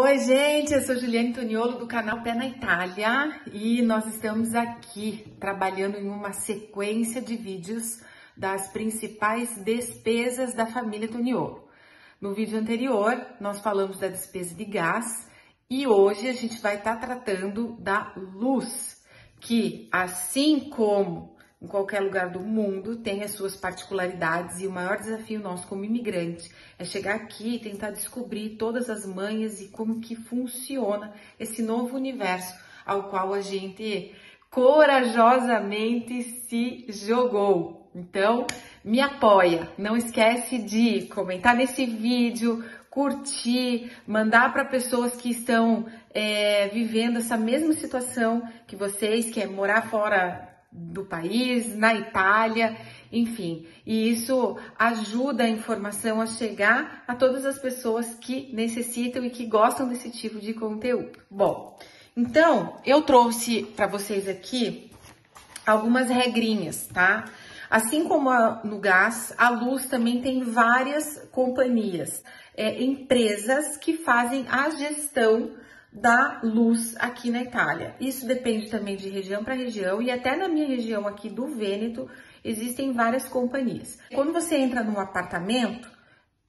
Oi, gente, eu sou Juliane Toniolo do canal Pé na Itália e nós estamos aqui trabalhando em uma sequência de vídeos das principais despesas da família Toniolo. No vídeo anterior, nós falamos da despesa de gás e hoje a gente vai estar tá tratando da luz, que assim como em qualquer lugar do mundo, tem as suas particularidades e o maior desafio nosso como imigrante é chegar aqui e tentar descobrir todas as manhas e como que funciona esse novo universo ao qual a gente corajosamente se jogou. Então, me apoia. Não esquece de comentar nesse vídeo, curtir, mandar para pessoas que estão é, vivendo essa mesma situação que vocês, que é morar fora do país, na Itália, enfim. E isso ajuda a informação a chegar a todas as pessoas que necessitam e que gostam desse tipo de conteúdo. Bom, então eu trouxe para vocês aqui algumas regrinhas, tá? Assim como a, no gás, a luz também tem várias companhias, é, empresas que fazem a gestão da luz aqui na Itália. Isso depende também de região para região e até na minha região aqui do Vêneto existem várias companhias. Quando você entra num apartamento,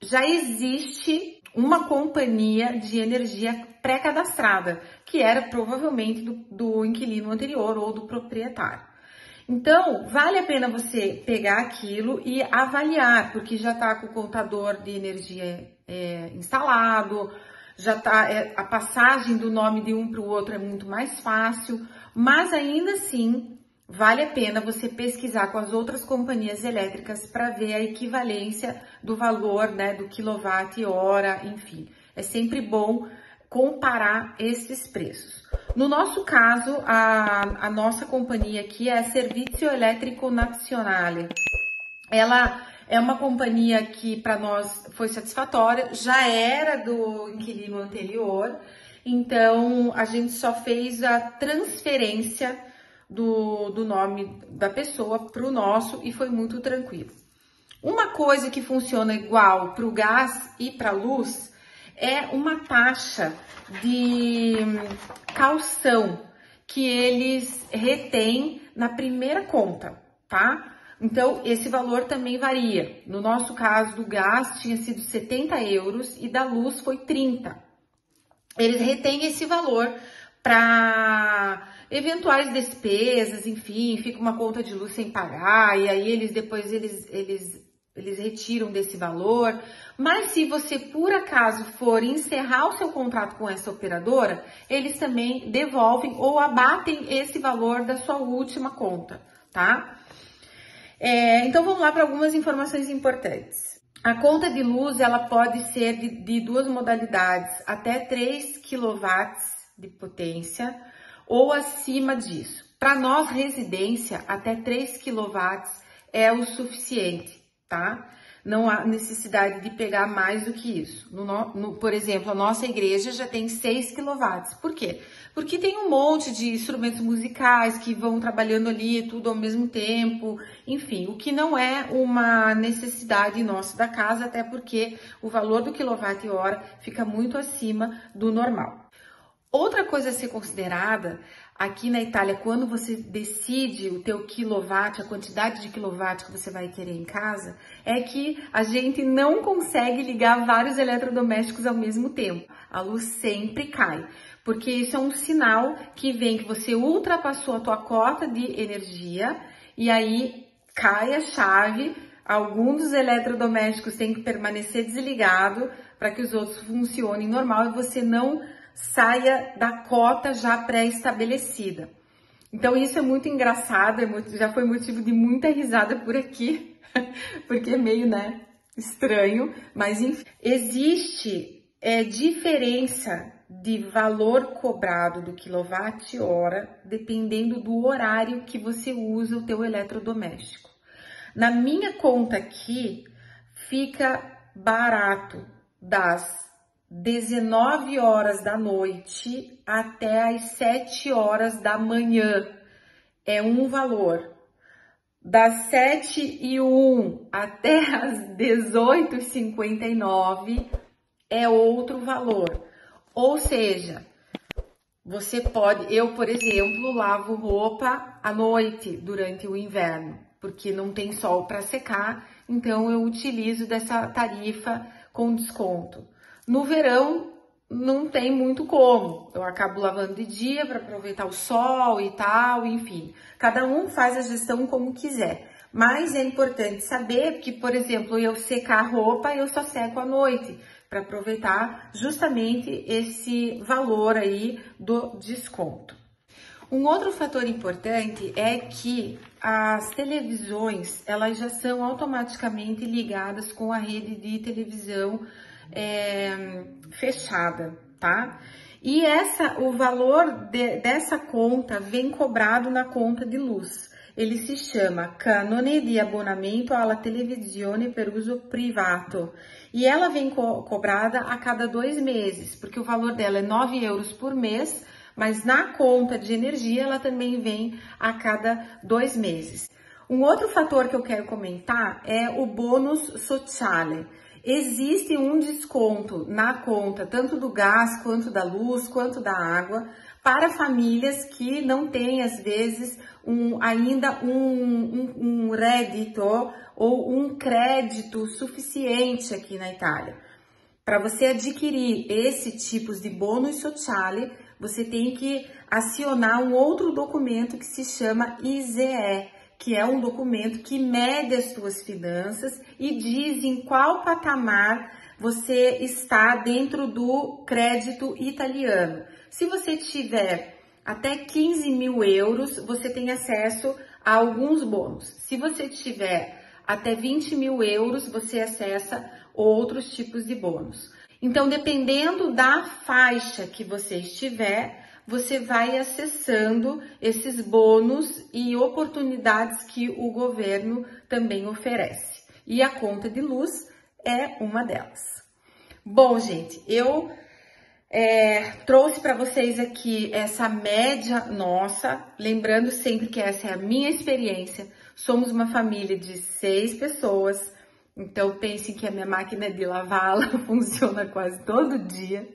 já existe uma companhia de energia pré-cadastrada, que era provavelmente do, do inquilino anterior ou do proprietário. Então, vale a pena você pegar aquilo e avaliar, porque já está com o contador de energia é, instalado, já tá é, a passagem do nome de um para o outro é muito mais fácil, mas ainda assim vale a pena você pesquisar com as outras companhias elétricas para ver a equivalência do valor, né, do quilowatt hora, enfim. É sempre bom comparar esses preços. No nosso caso, a, a nossa companhia aqui é a Servizio Elétrico Nazionale. Ela é uma companhia que para nós foi satisfatória, já era do inquilino anterior, então a gente só fez a transferência do, do nome da pessoa para o nosso e foi muito tranquilo. Uma coisa que funciona igual para o gás e para a luz é uma taxa de calção que eles retêm na primeira conta, tá? Então, esse valor também varia. No nosso caso, do gás tinha sido 70 euros e da luz foi 30. Eles retêm esse valor para eventuais despesas, enfim, fica uma conta de luz sem pagar, e aí eles depois eles, eles, eles retiram desse valor. Mas se você por acaso for encerrar o seu contrato com essa operadora, eles também devolvem ou abatem esse valor da sua última conta, tá? É, então vamos lá para algumas informações importantes. A conta de luz ela pode ser de, de duas modalidades, até 3 kW de potência ou acima disso. Para nós, residência, até 3 kW é o suficiente, tá? Não há necessidade de pegar mais do que isso. No, no, por exemplo, a nossa igreja já tem 6 kW. Por quê? Porque tem um monte de instrumentos musicais que vão trabalhando ali tudo ao mesmo tempo, enfim, o que não é uma necessidade nossa da casa, até porque o valor do quilowatt-hora fica muito acima do normal. Outra coisa a ser considerada aqui na Itália, quando você decide o teu quilowatt, a quantidade de quilowatt que você vai ter em casa, é que a gente não consegue ligar vários eletrodomésticos ao mesmo tempo. A luz sempre cai porque isso é um sinal que vem que você ultrapassou a tua cota de energia e aí cai a chave, algum dos eletrodomésticos tem que permanecer desligado para que os outros funcionem normal e você não saia da cota já pré-estabelecida. Então isso é muito engraçado, é muito, já foi motivo de muita risada por aqui, porque é meio, né, estranho, mas enfim, existe é, diferença de valor cobrado do quilowatt-hora dependendo do horário que você usa o teu eletrodoméstico. Na minha conta aqui, fica barato das 19 horas da noite até as 7 horas da manhã. É um valor. das 7 e 1 até as 18 e 59 é outro valor. Ou seja, você pode, eu, por exemplo, lavo roupa à noite durante o inverno, porque não tem sol para secar, então eu utilizo dessa tarifa com desconto. No verão, não tem muito como. Eu acabo lavando de dia para aproveitar o sol e tal, enfim. Cada um faz a gestão como quiser. Mas é importante saber que, por exemplo, eu secar a roupa, eu só seco à noite para aproveitar justamente esse valor aí do desconto. Um outro fator importante é que as televisões elas já são automaticamente ligadas com a rede de televisão é, fechada, tá? E essa, o valor de, dessa conta vem cobrado na conta de luz. Ele se chama Canone di Abbonamento alla Televisione per Uso Privato. E ela vem co cobrada a cada dois meses, porque o valor dela é 9 euros por mês, mas na conta de energia ela também vem a cada dois meses. Um outro fator que eu quero comentar é o bônus sociale existe um desconto na conta, tanto do gás, quanto da luz, quanto da água, para famílias que não têm, às vezes, um, ainda um, um, um ou um crédito suficiente aqui na Itália. Para você adquirir esse tipo de bônus sociale, você tem que acionar um outro documento que se chama IZE, que é um documento que mede as suas finanças e diz em qual patamar você está dentro do crédito italiano. Se você tiver até 15 mil euros, você tem acesso a alguns bônus. Se você tiver até 20 mil euros, você acessa outros tipos de bônus. Então, dependendo da faixa que você estiver, você vai acessando esses bônus e oportunidades que o governo também oferece. E a conta de luz é uma delas. Bom, gente, eu é, trouxe para vocês aqui essa média nossa, lembrando sempre que essa é a minha experiência. Somos uma família de seis pessoas, então pensem que a minha máquina de lavar funciona quase todo dia.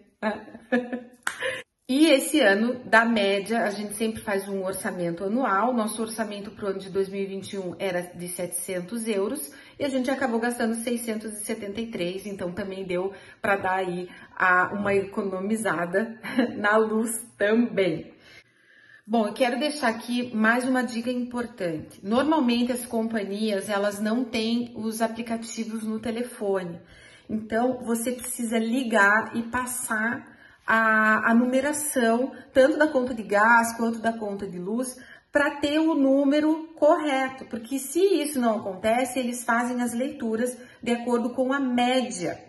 E esse ano, da média, a gente sempre faz um orçamento anual. Nosso orçamento para o ano de 2021 era de 700 euros e a gente acabou gastando 673, então também deu para dar aí a, uma economizada na luz também. Bom, eu quero deixar aqui mais uma dica importante. Normalmente as companhias, elas não têm os aplicativos no telefone. Então, você precisa ligar e passar a, a numeração tanto da conta de gás quanto da conta de luz para ter o número correto, porque se isso não acontece, eles fazem as leituras de acordo com a média.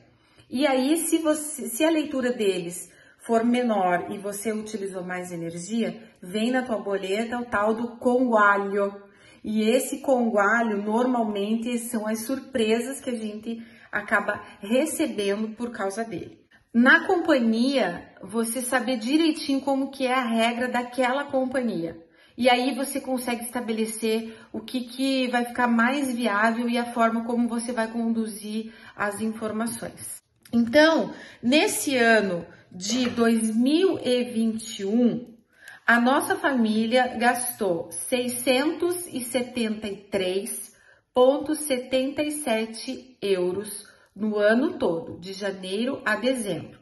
E aí, se, você, se a leitura deles for menor e você utilizou mais energia, vem na tua boleta o tal do congualho. E esse congualho normalmente são as surpresas que a gente acaba recebendo por causa dele. Na companhia, você saber direitinho como que é a regra daquela companhia. E aí você consegue estabelecer o que, que vai ficar mais viável e a forma como você vai conduzir as informações. Então, nesse ano de 2021, a nossa família gastou 673,77 euros no ano todo, de janeiro a dezembro.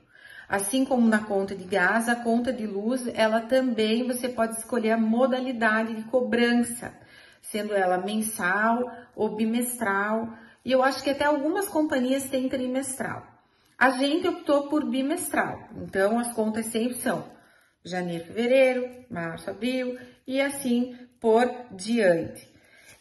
Assim como na conta de gás, a conta de luz, ela também você pode escolher a modalidade de cobrança, sendo ela mensal ou bimestral, e eu acho que até algumas companhias têm trimestral. A gente optou por bimestral, então as contas sempre são janeiro, fevereiro, março, abril e assim por diante.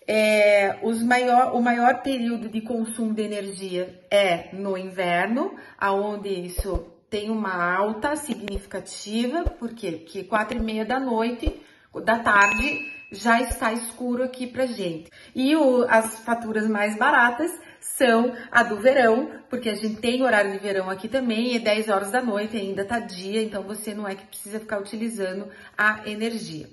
É, maior, o maior período de consumo de energia é no inverno, aonde isso tem uma alta significativa, porque que quatro e meia da noite, da tarde, já está escuro aqui pra gente. E o, as faturas mais baratas são a do verão, porque a gente tem horário de verão aqui também, e 10 horas da noite ainda tá dia, então você não é que precisa ficar utilizando a energia.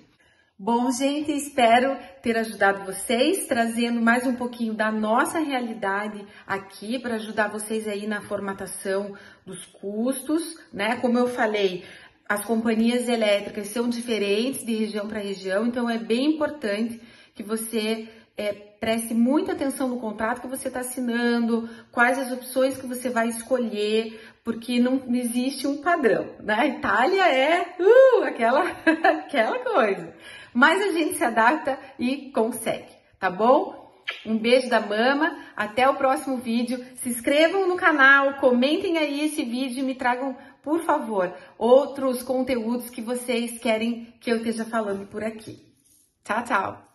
Bom, gente, espero ter ajudado vocês, trazendo mais um pouquinho da nossa realidade aqui para ajudar vocês aí na formatação dos custos, né? Como eu falei, as companhias elétricas são diferentes de região para região, então é bem importante que você é, preste muita atenção no contrato que você está assinando, quais as opções que você vai escolher, porque não existe um padrão, né? A Itália é uh, aquela, aquela coisa mas a gente se adapta e consegue, tá bom? Um beijo da mama, até o próximo vídeo. Se inscrevam no canal, comentem aí esse vídeo e me tragam, por favor, outros conteúdos que vocês querem que eu esteja falando por aqui. Tchau, tchau!